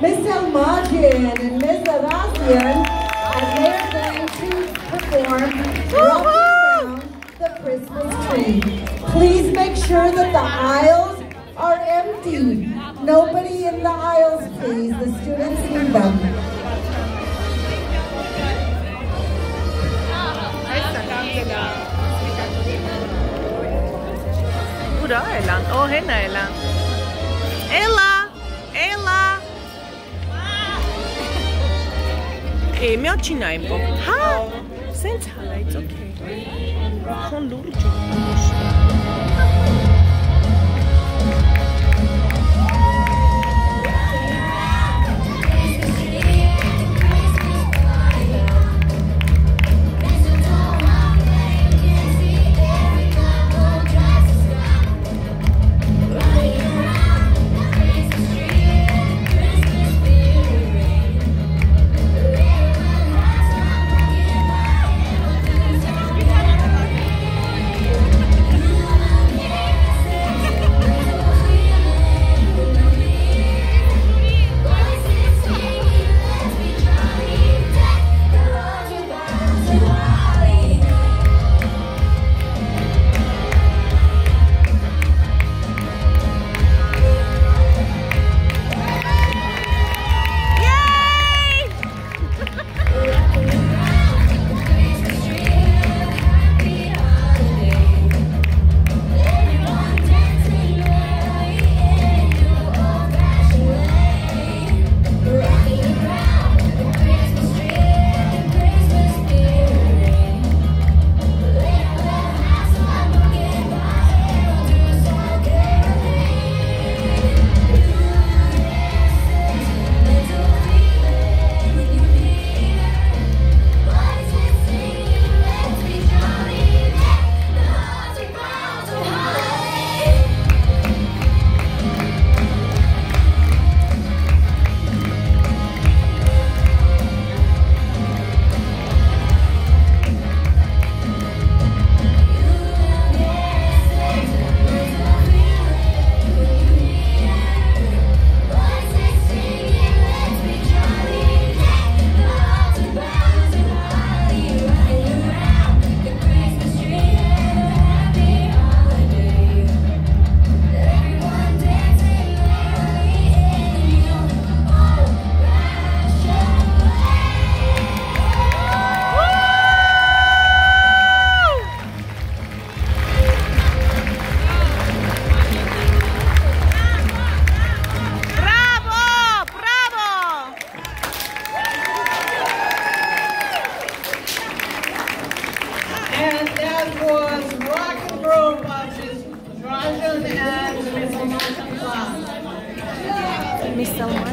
Miss Almagin and Miss Arazian, and they're going to perform Around the Christmas Tree. Please make sure that the aisles are empty. Nobody in the aisles, please. The students need them. Oh, Elan. Ella! Ella! E mi avvicinai un po'. Ah! Senza it's okay. Con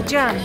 Rajan